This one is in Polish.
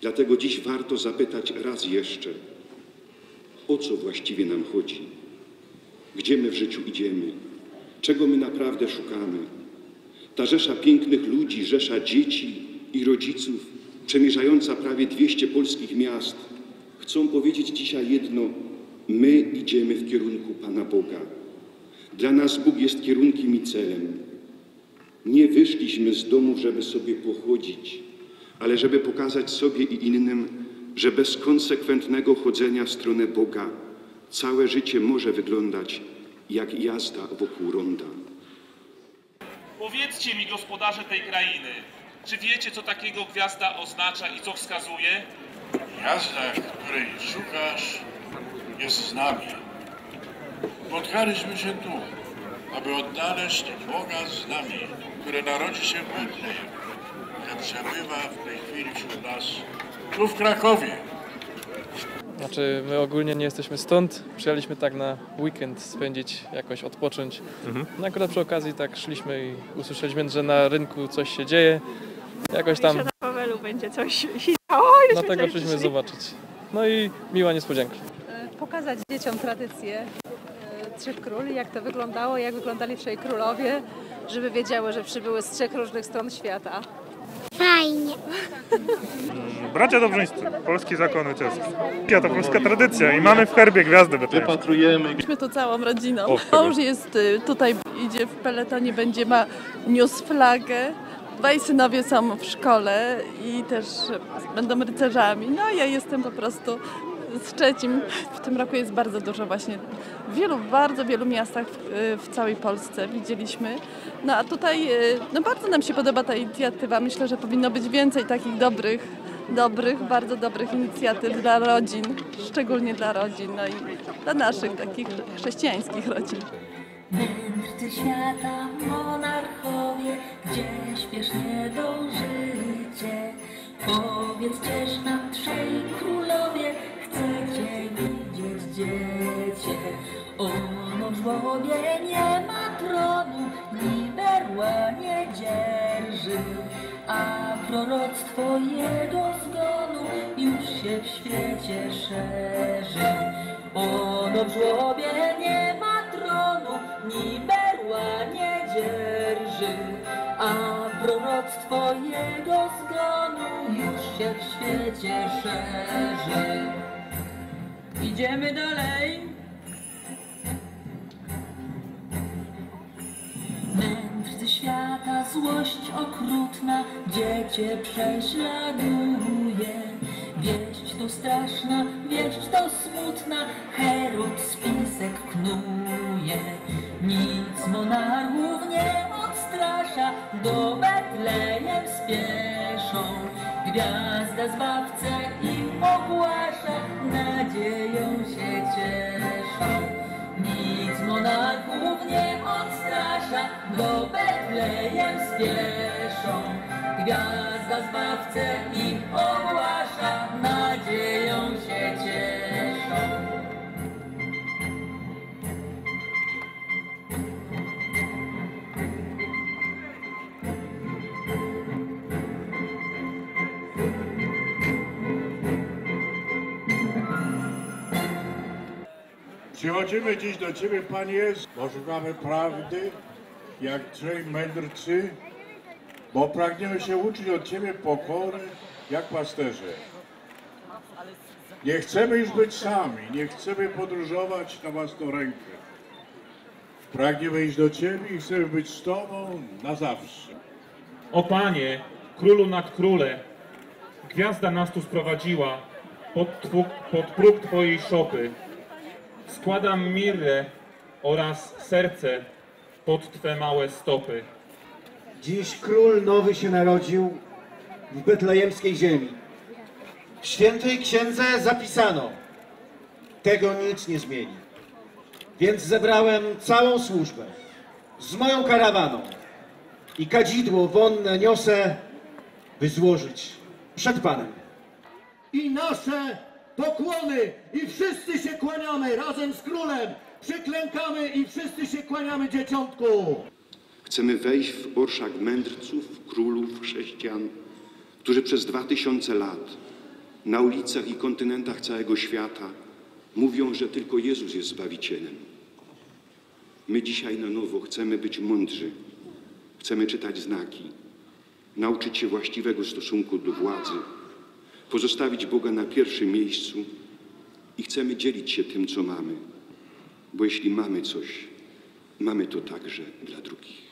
Dlatego dziś warto zapytać raz jeszcze, o co właściwie nam chodzi? Gdzie my w życiu idziemy? Czego my naprawdę szukamy? Ta rzesza pięknych ludzi, rzesza dzieci i rodziców, przemierzająca prawie 200 polskich miast, chcą powiedzieć dzisiaj jedno: my idziemy w kierunku Pana Boga. Dla nas Bóg jest kierunkiem i celem. Nie wyszliśmy z domu, żeby sobie pochodzić, ale żeby pokazać sobie i innym, że bez konsekwentnego chodzenia w stronę Boga całe życie może wyglądać jak jazda wokół ronda. Powiedzcie mi, gospodarze tej krainy, czy wiecie, co takiego gwiazda oznacza i co wskazuje? Gwiazda, której szukasz, jest z nami. Spotkaliśmy się tu, aby odnaleźć Boga z nami, który narodzi się w Betlejem, przebywa w tej chwili wśród nas, tu w Krakowie. Znaczy, my ogólnie nie jesteśmy stąd. Przyjechaliśmy tak na weekend spędzić, jakoś odpocząć. No akurat przy okazji tak szliśmy i usłyszeliśmy, że na rynku coś się dzieje. Jakoś tam, na Pawelu będzie coś sikało. dlatego przyszliśmy zobaczyć. No i miła niespodzianka. pokazać dzieciom tradycję e, Trzech Króli, jak to wyglądało, jak wyglądali trzej królowie, żeby wiedziały, że przybyły z trzech różnych stron świata. Fajnie. Bracia Dobrzyńscy, polski zakon ojcowski. Ja to polska tradycja i mamy w herbie gwiazdę betlejemską. Wypatrujemy Jesteśmy tu całą rodziną. O. Mąż jest y, tutaj, idzie w peletonie, będzie ma, niósł flagę. Dwaj synowie są w szkole i też będą rycerzami. No ja jestem po prostu z Szczecin. W tym roku jest bardzo dużo właśnie. W wielu, bardzo wielu miastach w, w całej Polsce widzieliśmy. No a tutaj y, no bardzo nam się podoba ta inicjatywa. Myślę, że powinno być więcej takich dobrych, dobrych, bardzo dobrych inicjatyw dla rodzin, szczególnie dla rodzin, no i dla naszych takich chrześcijańskich rodzin. Mędrcy świata, monarchowie, gdzie śpiesznie dążycie? Powiedzcież nam dziecię. Ono w żłobie nie ma tronu, ni berła nie dzierży, a proroctwo jego zgonu już się w świecie szerzy. Ono w żłobie nie ma tronu, ni berła nie dzierży, a proroctwo jego zgonu już się w świecie szerzy. Idziemy dalej. Złość okrutna, dziecię prześladuje. Wieść to straszna, wieść to smutna, Herod spisek knuje. Nic monarchów nie odstrasza, do Betlejem spieszą. Gwiazda zbawcę im ogłasza, nadzieją odstrasza, do Betlejem spieszą. Gwiazda zbawcę im ogłasza, nadzieją się cieszą. Przychodzimy dziś do Ciebie, Panie Jezu, bo szukamy prawdy, jak trzej mędrcy, bo pragniemy się uczyć od Ciebie pokory, jak pasterze. Nie chcemy już być sami, nie chcemy podróżować na własną rękę. Pragniemy iść do Ciebie i chcemy być z Tobą na zawsze. O Panie, Królu nad Króle, gwiazda nas tu sprowadziła pod, twu, pod próg Twojej szopy. Składam mirrę oraz serce pod Twe małe stopy. Dziś król nowy się narodził w betlejemskiej ziemi. W świętej księdze zapisano, tego nic nie zmieni. Więc zebrałem całą służbę z moją karawaną i kadzidło wonne niosę, by złożyć przed Panem. i nasze pokłony i wszyscy się kłaniamy razem z królem. Przyklękamy i wszyscy się kłaniamy dzieciątku. Chcemy wejść w orszak mędrców, królów, chrześcijan, którzy przez dwa tysiące lat na ulicach i kontynentach całego świata mówią, że tylko Jezus jest Zbawicielem. My dzisiaj na nowo chcemy być mądrzy, chcemy czytać znaki, nauczyć się właściwego stosunku do władzy, pozostawić Boga na pierwszym miejscu i chcemy dzielić się tym, co mamy, bo jeśli mamy coś, mamy to także dla drugich.